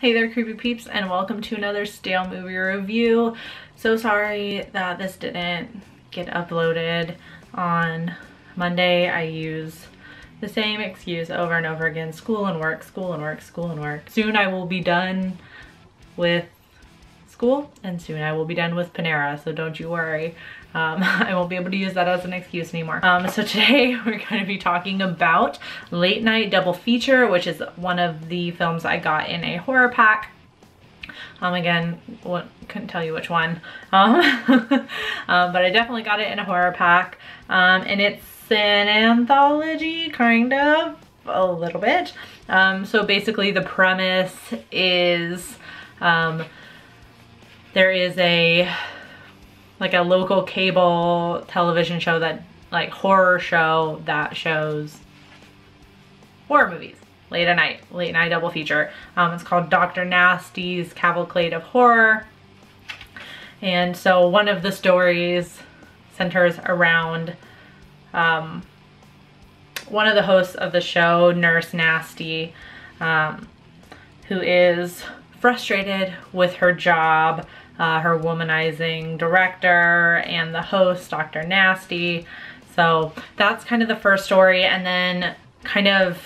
Hey there creepy peeps and welcome to another stale movie review. So sorry that this didn't get uploaded on Monday. I use the same excuse over and over again. School and work, school and work, school and work. Soon I will be done with school and soon I will be done with Panera so don't you worry. Um, I won't be able to use that as an excuse anymore. Um, so today we're going to be talking about Late Night Double Feature, which is one of the films I got in a horror pack. Um, again, what, couldn't tell you which one, um, um, but I definitely got it in a horror pack, um, and it's an anthology, kind of, a little bit. Um, so basically the premise is um, there is a like a local cable television show that like horror show that shows horror movies late at night, late night double feature. Um, it's called Dr. Nasty's Cavalcade of Horror. And so one of the stories centers around um, one of the hosts of the show, Nurse Nasty, um, who is frustrated with her job uh, her womanizing director and the host, Dr. Nasty. So that's kind of the first story. And then kind of,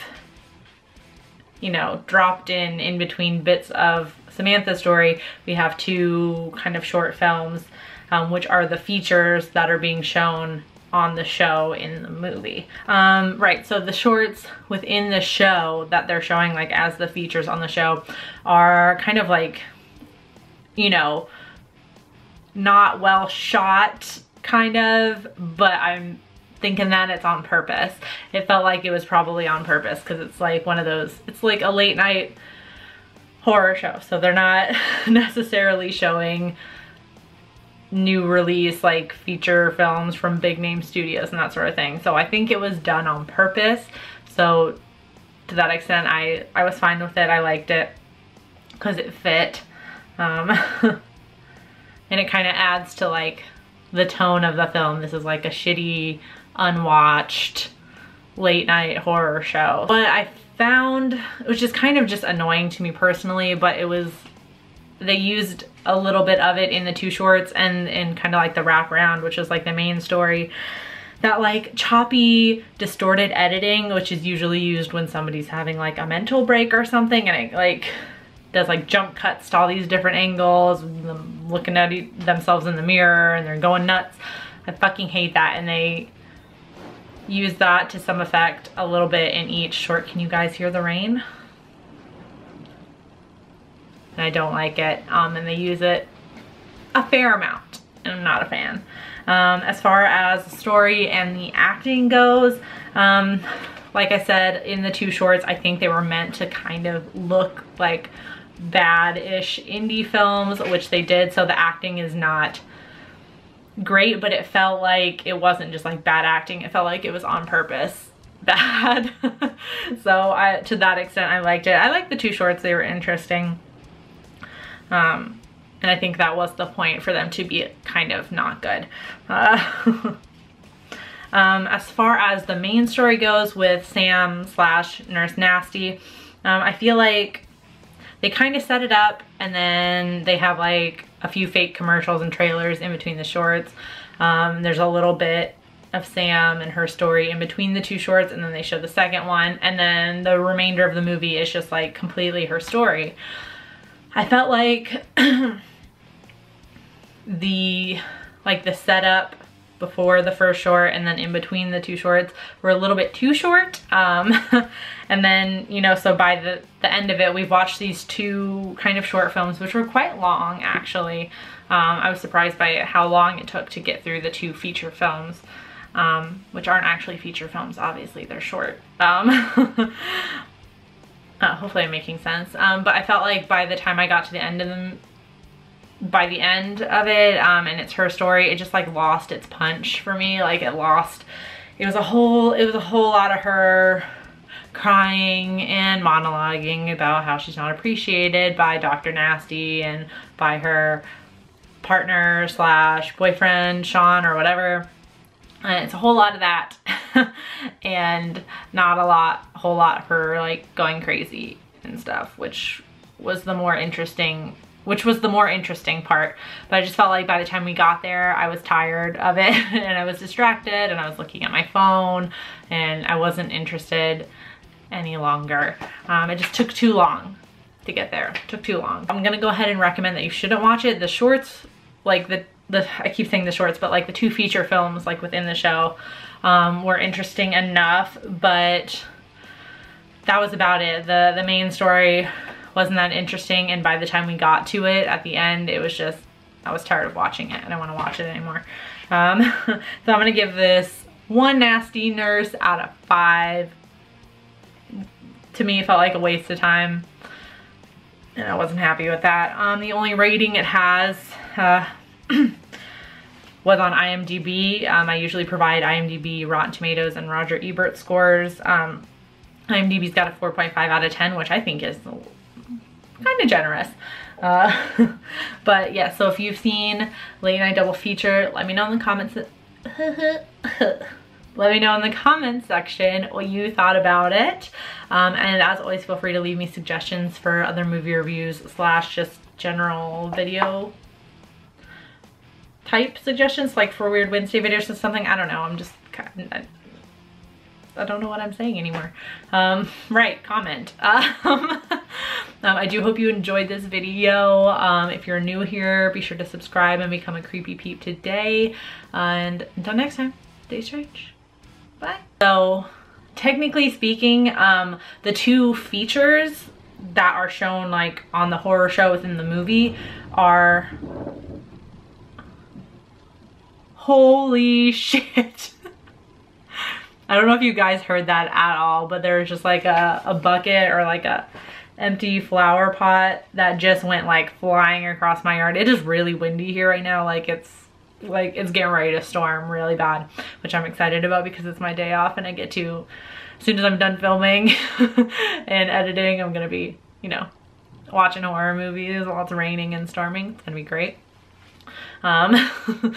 you know, dropped in in between bits of Samantha's story, we have two kind of short films, um, which are the features that are being shown on the show in the movie. Um, right, so the shorts within the show that they're showing like as the features on the show are kind of like, you know, not well shot kind of, but I'm thinking that it's on purpose. It felt like it was probably on purpose because it's like one of those, it's like a late night horror show. So they're not necessarily showing new release like feature films from big name studios and that sort of thing. So I think it was done on purpose. So to that extent, I, I was fine with it. I liked it because it fit. Um, and it kind of adds to like the tone of the film. This is like a shitty, unwatched, late night horror show. But I found, which is kind of just annoying to me personally, but it was, they used a little bit of it in the two shorts and in kind of like the wraparound, which is like the main story that like choppy distorted editing which is usually used when somebody's having like a mental break or something and it like does like jump cuts to all these different angles, them looking at themselves in the mirror and they're going nuts. I fucking hate that and they use that to some effect a little bit in each short. Can you guys hear the rain? And I don't like it. Um, and they use it a fair amount and I'm not a fan. Um, as far as the story and the acting goes, um, like I said in the two shorts, I think they were meant to kind of look like bad-ish indie films, which they did, so the acting is not great, but it felt like it wasn't just like bad acting, it felt like it was on purpose bad. so I, to that extent, I liked it. I liked the two shorts, they were interesting. Um, and I think that was the point for them to be kind of not good. Uh, um, as far as the main story goes with Sam slash Nurse Nasty, um, I feel like they kind of set it up and then they have like a few fake commercials and trailers in between the shorts. Um, there's a little bit of Sam and her story in between the two shorts and then they show the second one and then the remainder of the movie is just like completely her story. I felt like the like the setup before the first short and then in between the two shorts were a little bit too short. Um, and then, you know, so by the, the end of it, we've watched these two kind of short films, which were quite long, actually. Um, I was surprised by how long it took to get through the two feature films, um, which aren't actually feature films, obviously, they're short. Um, uh, hopefully I'm making sense. Um, but I felt like by the time I got to the end of them, by the end of it um, and it's her story it just like lost its punch for me like it lost it was a whole it was a whole lot of her crying and monologuing about how she's not appreciated by Dr. Nasty and by her partner slash boyfriend Sean or whatever and it's a whole lot of that and not a lot a whole lot of her like going crazy and stuff which was the more interesting which was the more interesting part. But I just felt like by the time we got there, I was tired of it and I was distracted and I was looking at my phone and I wasn't interested any longer. Um, it just took too long to get there. It took too long. I'm gonna go ahead and recommend that you shouldn't watch it. The shorts, like the, the I keep saying the shorts, but like the two feature films like within the show um, were interesting enough, but that was about it. The, the main story wasn't that interesting and by the time we got to it at the end, it was just, I was tired of watching it. I don't wanna watch it anymore. Um, so I'm gonna give this one nasty nurse out of five. To me, it felt like a waste of time and I wasn't happy with that. Um, the only rating it has uh, was on IMDb. Um, I usually provide IMDb, Rotten Tomatoes, and Roger Ebert scores. Um, IMDb's got a 4.5 out of 10, which I think is kind of generous. Uh, but yeah, so if you've seen Late Night Double Feature, let me know in the comments. let me know in the comments section what you thought about it. Um, and as always, feel free to leave me suggestions for other movie reviews slash just general video type suggestions, like for Weird Wednesday videos or something. I don't know. I'm just kind of, I don't know what I'm saying anymore. Um, right, comment. Um, um, I do hope you enjoyed this video. Um, if you're new here, be sure to subscribe and become a creepy peep today. And until next time, stay strange. Bye. So technically speaking, um, the two features that are shown like on the horror show within the movie are holy shit I don't know if you guys heard that at all, but there's just like a, a bucket or like a empty flower pot that just went like flying across my yard. It is really windy here right now. Like it's like it's getting ready to storm really bad, which I'm excited about because it's my day off and I get to, as soon as I'm done filming and editing, I'm gonna be, you know, watching horror movies while it's raining and storming. It's gonna be great. Um,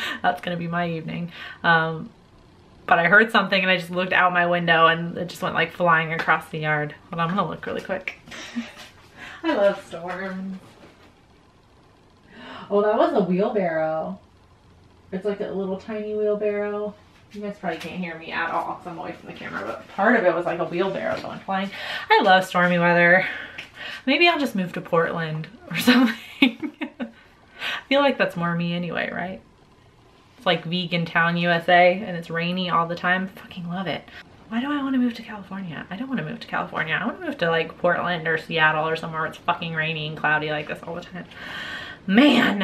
that's gonna be my evening. Um, but I heard something and I just looked out my window and it just went like flying across the yard. But I'm gonna look really quick. I love storms. Oh, that was a wheelbarrow. It's like a little tiny wheelbarrow. You guys probably can't hear me at all because I'm away from the camera, but part of it was like a wheelbarrow going flying. I love stormy weather. Maybe I'll just move to Portland or something. I feel like that's more me anyway, right? Like vegan town USA and it's rainy all the time. Fucking love it. Why do I want to move to California? I don't want to move to California. I want to move to like Portland or Seattle or somewhere where it's fucking rainy and cloudy like this all the time. Man.